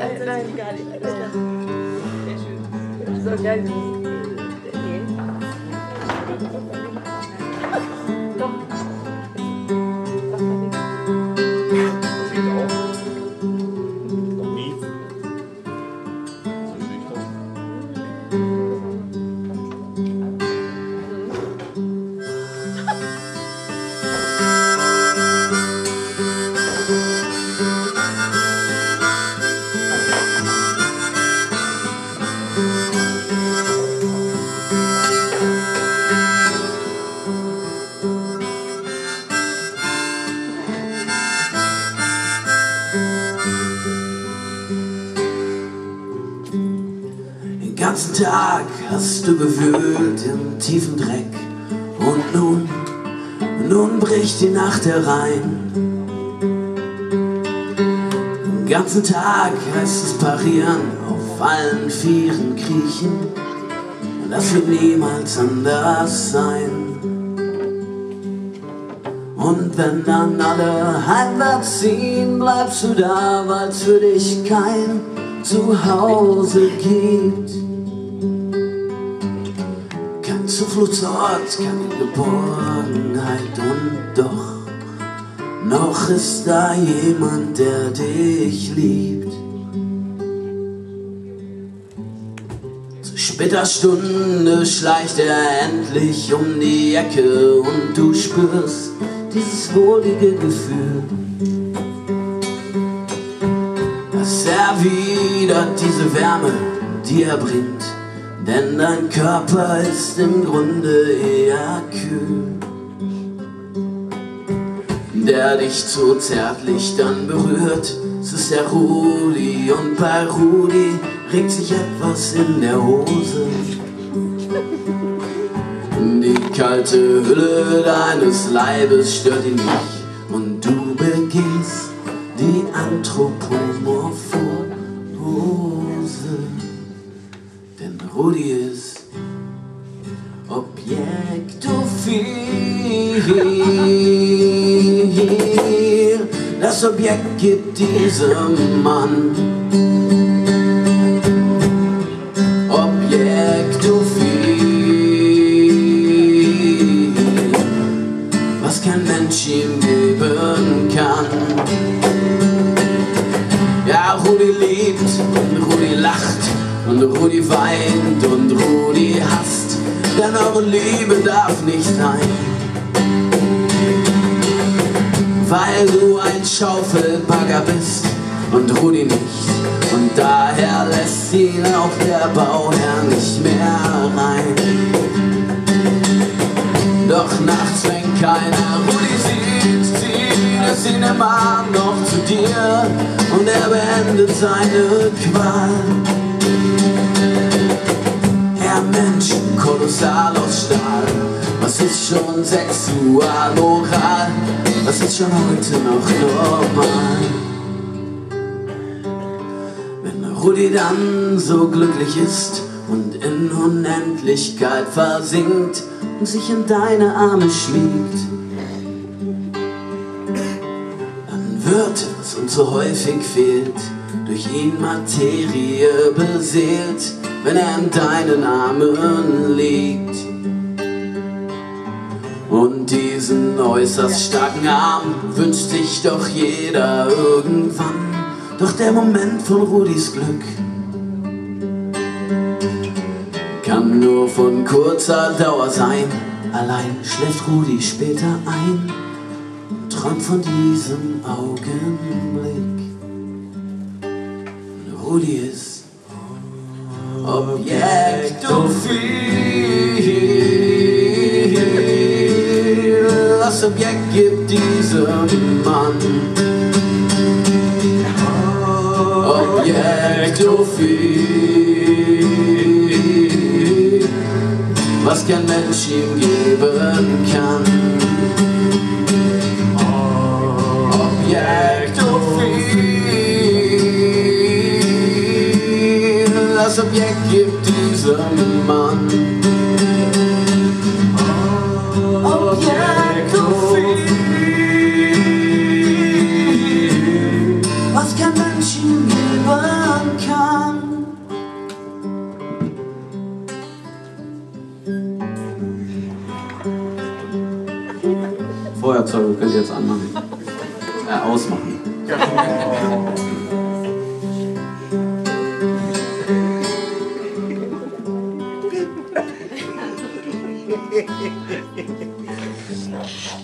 لا لا لا ganzen Tag hast du gewühlt im tiefen Dreck. Und nun, nun bricht die Nacht herein. Den ganzen Tag heißt es parieren, auf allen Vieren kriechen. Das wird niemals anders sein. Und wenn dann alle heimwärts ziehen, bleibst du da, weil's für dich kein Zuhause gibt. Zufluchtsort, keine Geborgenheit und doch, noch ist da jemand, der dich liebt. Zu später Stunde schleicht er endlich um die Ecke und du spürst dieses wohlige Gefühl. Das erwidert diese Wärme, die er bringt, denn dein Körper ist im Grunde eher kühl. Der dich so zärtlich dann berührt, es ist der Rudi und bei Rudi regt sich etwas in der Hose. Die kalte Hülle deines Leibes stört ihn nicht und du beginnst die Anthropomorphose. Ist Objektophil. Das Objekt gibt diesem Mann Objektophil. Was kein Mensch ihm geben kann. Ja, Rudi liebt Rudi lacht und Rudi weint und Rudi hasst, denn eure Liebe darf nicht sein. Weil du ein Schaufelbagger bist und Rudi nicht und daher lässt ihn auch der Bauherr nicht mehr rein. Doch nachts, wenn keiner Rudi sieht, zieht es ihn immer noch zu dir und er beendet seine Qual. Er Mensch, kolossal aus Stahl, was ist schon Sexualmoral? Was ist schon heute noch normal? Wenn Rudi dann so glücklich ist und in Unendlichkeit versinkt und sich in deine Arme schmiegt, dann wird, was uns so häufig fehlt, durch ihn Materie beseelt, wenn er in deinen Armen liegt. Und diesen äußerst starken Arm wünscht sich doch jeder irgendwann. Doch der Moment von Rudis Glück kann nur von kurzer Dauer sein. Allein schläft Rudi später ein und träumt von diesem Augenblick. Rudi ist Objektophil. Das Objekt gibt diesem Mann Objektophil. Was kein Mensch ihm geben kann. Objekt gibt diesem Mann. Objektophil. Was kein Mensch ihm geben kann. Feuerzeuge könnt ihr jetzt anmachen. Äh, ausmachen. Yeah.